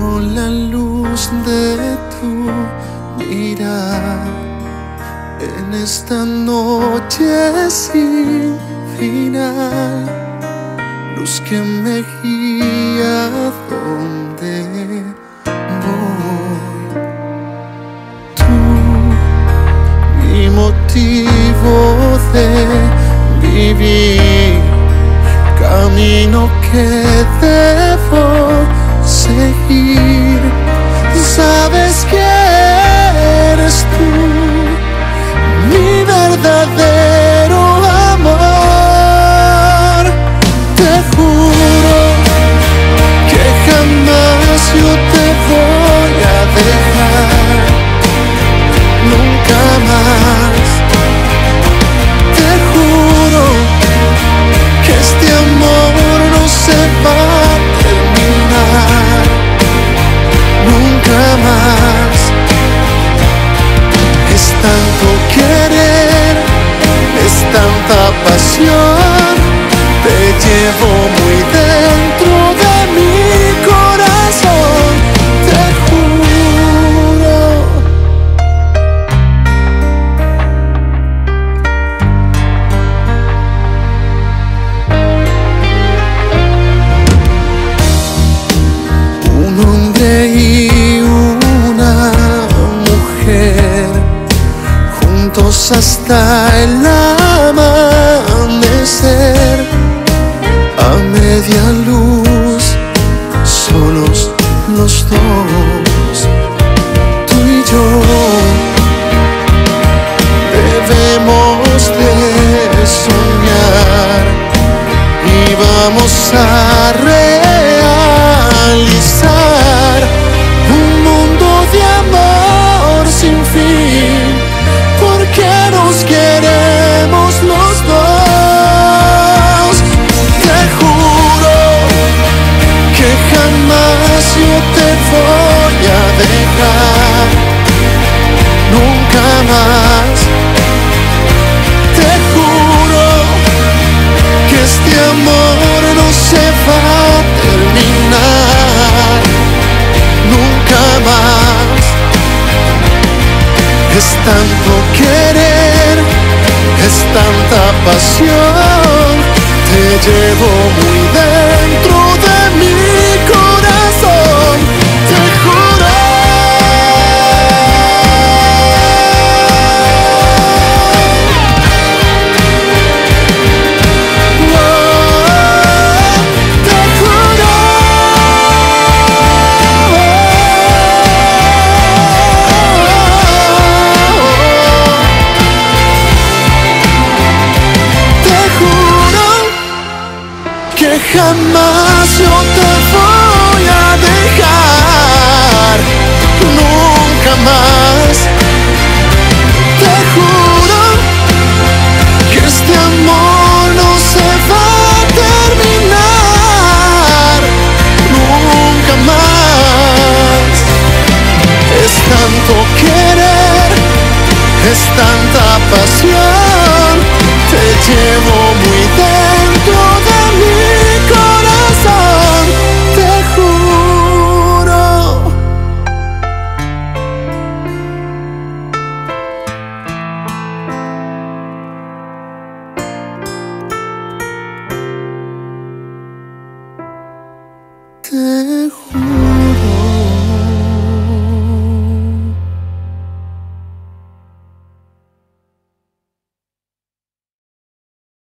La luz de tu mirar en esta noche sin final, luz que me guía donde voy. Tú, mi motivo de vivir, camino que debo Sabes que hasta el amanecer. A media luz solos los dos tú y yo. Debemos de soñar y vamos a tanto querer, es tanta pasión, te llevo muy dentro jamás yo te voy a dejar, nunca más. Te juro que este amor no se va a terminar nunca más. Es tanto querer, es tanta pasión, te llevo